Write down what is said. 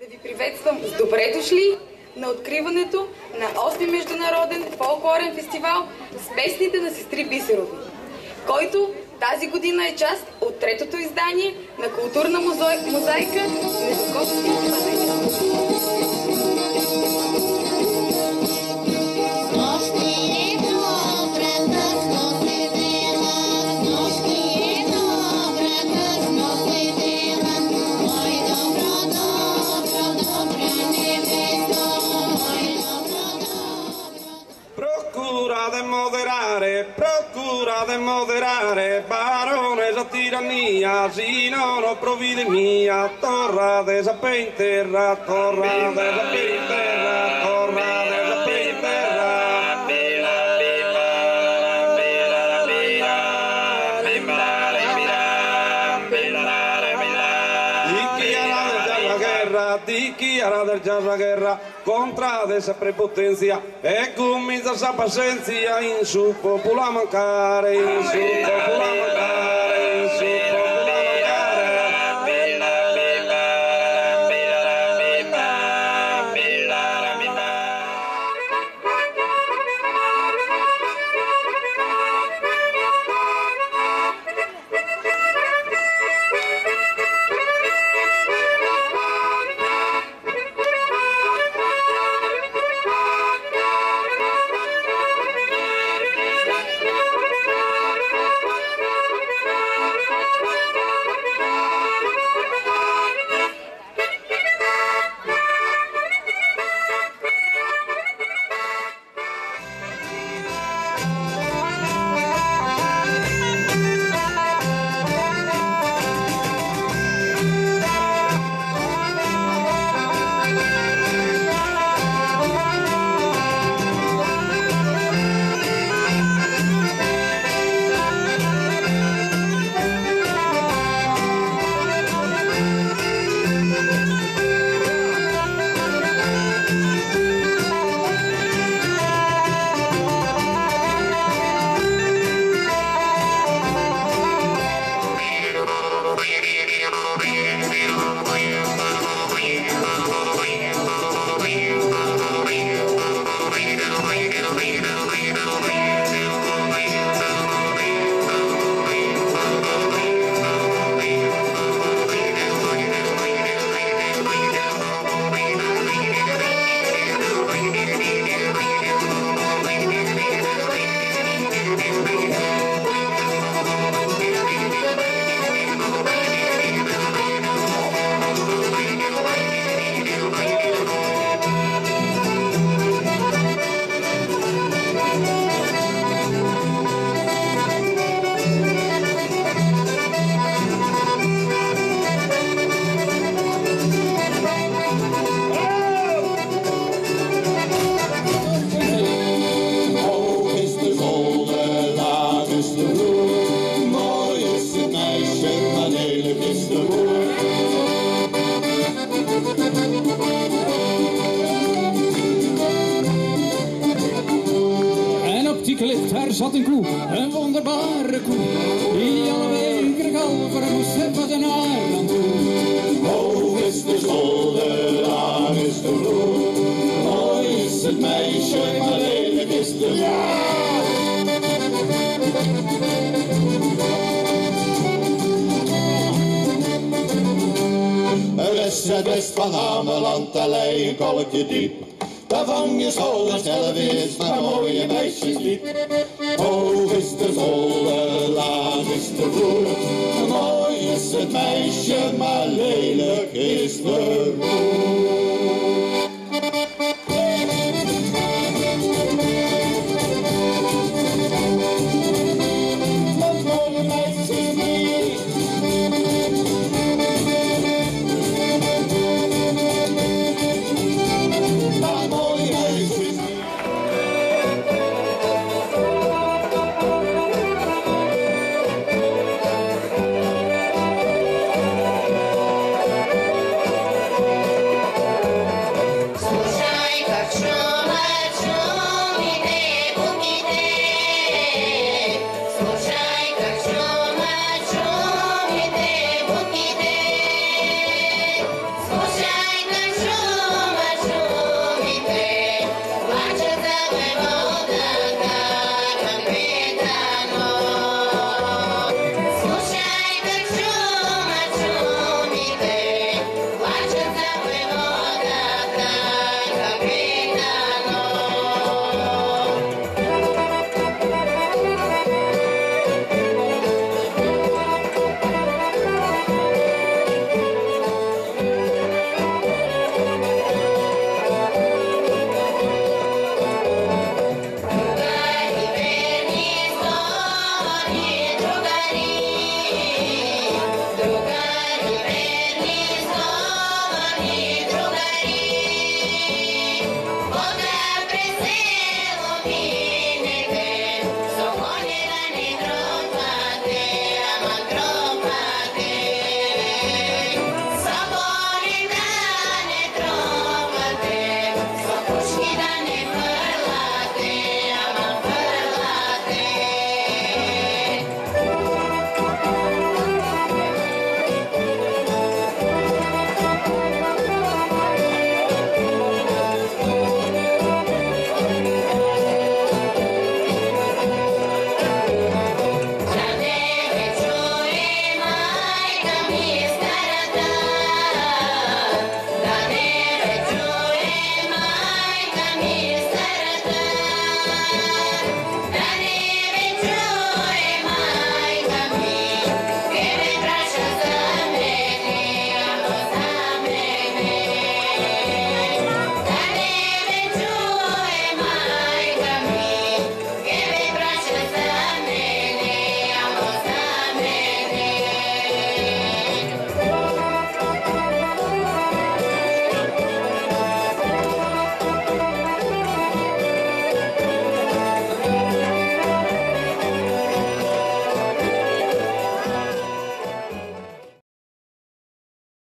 Да ви приветствам с добре дошли на откриването на 8 Международен фолклорен фестивал с песните на сестри Бисерови, който тази година е част от третото издание на културна мозайка Недокости 12. Barone, baronesa tirannia, asino no provvide mia, torra desa terra torra desa terra ti quiera de la guerra contra esa prepotencia e comienza esa paciencia en su popular mancar, en su popular mancar. you. Is de vloer. Mooi is het meisje, maar lelijk is de boer. En op die klip daar zat een koe, een wonderbare koe. Die alle weken kalveren moest hebben zijn haar aan toe. Hoog is de zolder, laag is de vloer. Mooi is het meisje, maar lelijk is de boer. Een wedstrijd west van Ameland, daar lei een kolkje diep. Daar vang je school en zelf is naar mooie meisjes liep. Hoog is de zolder, laag is de vloer. Mooi is het meisje, maar lelijk is de boer.